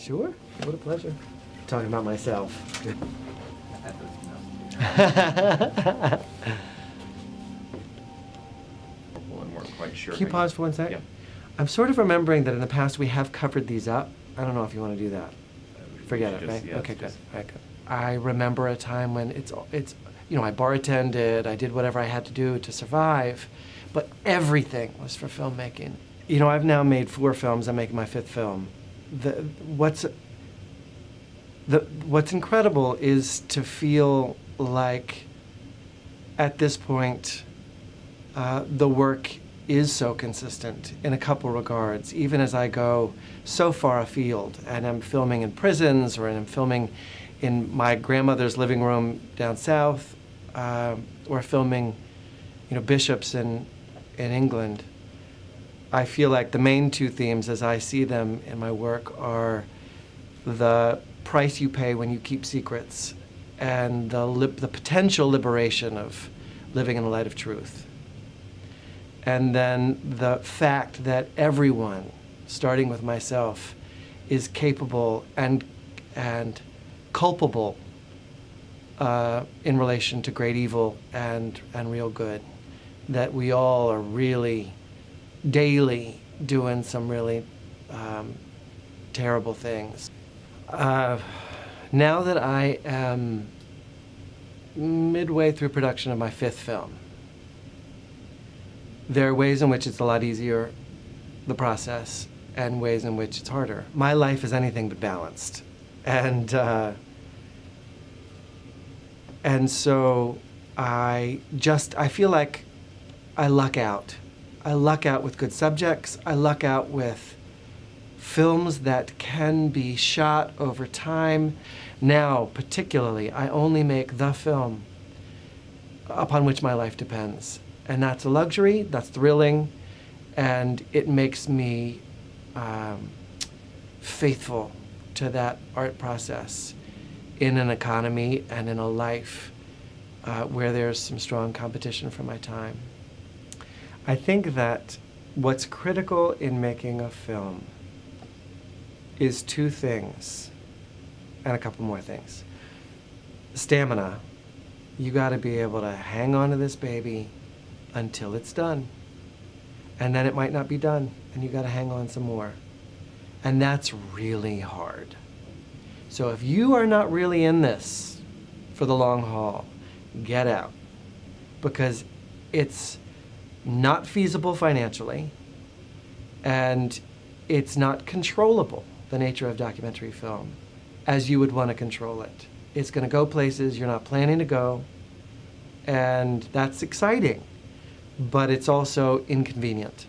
Sure. What a pleasure. Talking about myself. and weren't quite sure. Can you pause for one sec? Yeah. I'm sort of remembering that in the past we have covered these up. I don't know if you want to do that. Uh, Forget it, should right? yeah, okay, good. just- All right, good. I remember a time when it's it's you know I bartended, I did whatever I had to do to survive, but everything was for filmmaking. You know, I've now made four films. I'm making my fifth film. The what's the what's incredible is to feel like at this point uh, the work is so consistent in a couple regards, even as I go so far afield and I'm filming in prisons or I'm filming in my grandmother's living room down south uh, or filming, you know, bishops in, in England. I feel like the main two themes as I see them in my work are the price you pay when you keep secrets and the, the potential liberation of living in the light of truth and then the fact that everyone, starting with myself, is capable and and culpable uh, in relation to great evil and and real good. That we all are really daily doing some really um, terrible things. Uh, now that I am midway through production of my fifth film, there are ways in which it's a lot easier, the process, and ways in which it's harder. My life is anything but balanced. And, uh, and so I just, I feel like I luck out. I luck out with good subjects. I luck out with films that can be shot over time. Now, particularly, I only make the film upon which my life depends. And that's a luxury, that's thrilling, and it makes me um, faithful to that art process in an economy and in a life uh, where there's some strong competition for my time. I think that what's critical in making a film is two things, and a couple more things. Stamina. You got to be able to hang on to this baby until it's done. And then it might not be done, and you got to hang on some more. And that's really hard. So if you are not really in this for the long haul, get out. Because it's not feasible financially, and it's not controllable, the nature of documentary film, as you would want to control it. It's going to go places you're not planning to go, and that's exciting, but it's also inconvenient.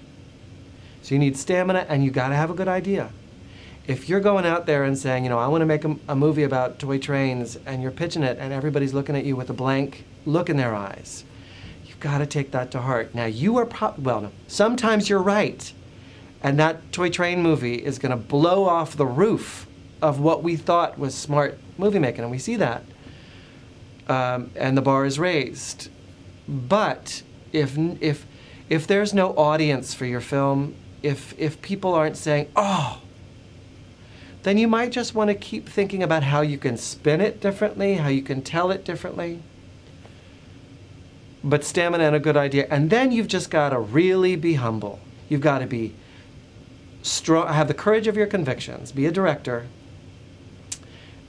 So you need stamina, and you got to have a good idea. If you're going out there and saying, you know, I want to make a, a movie about toy trains, and you're pitching it, and everybody's looking at you with a blank look in their eyes, got to take that to heart. Now, you are, pro- well, no, sometimes you're right, and that toy train movie is going to blow off the roof of what we thought was smart movie making, and we see that. Um, and the bar is raised. But if, if, if there's no audience for your film, if, if people aren't saying, oh, then you might just want to keep thinking about how you can spin it differently, how you can tell it differently. But stamina and a good idea. And then you've just got to really be humble. You've got to be strong, have the courage of your convictions, be a director.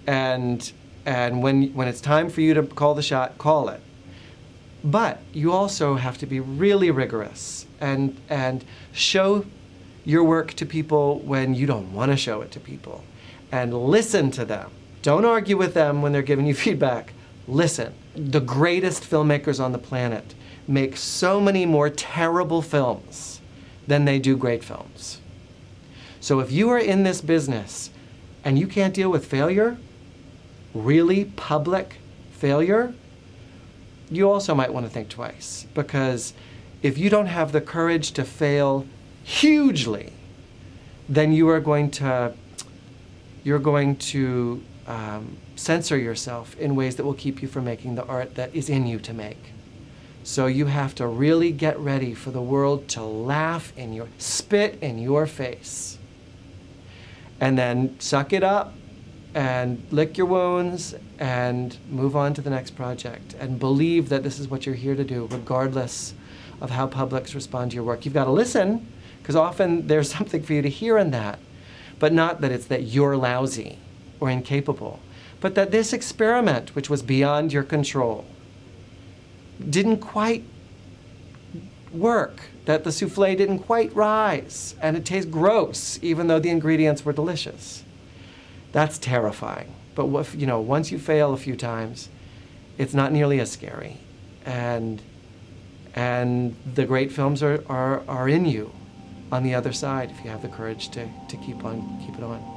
And, and when, when it's time for you to call the shot, call it. But you also have to be really rigorous and, and show your work to people when you don't want to show it to people. And listen to them. Don't argue with them when they're giving you feedback. Listen. The greatest filmmakers on the planet make so many more terrible films than they do great films. So if you are in this business and you can't deal with failure, really public failure, you also might want to think twice because if you don't have the courage to fail hugely, then you are going to you're going to um, censor yourself in ways that will keep you from making the art that is in you to make. So you have to really get ready for the world to laugh in your spit in your face. and then suck it up and lick your wounds and move on to the next project and believe that this is what you're here to do, regardless of how publics respond to your work. You've got to listen, because often there's something for you to hear in that, but not that it's that you're lousy or incapable, but that this experiment, which was beyond your control, didn't quite work, that the souffle didn't quite rise, and it tastes gross, even though the ingredients were delicious. That's terrifying. But you know, once you fail a few times, it's not nearly as scary. And, and the great films are, are, are in you on the other side if you have the courage to, to keep on keep it on.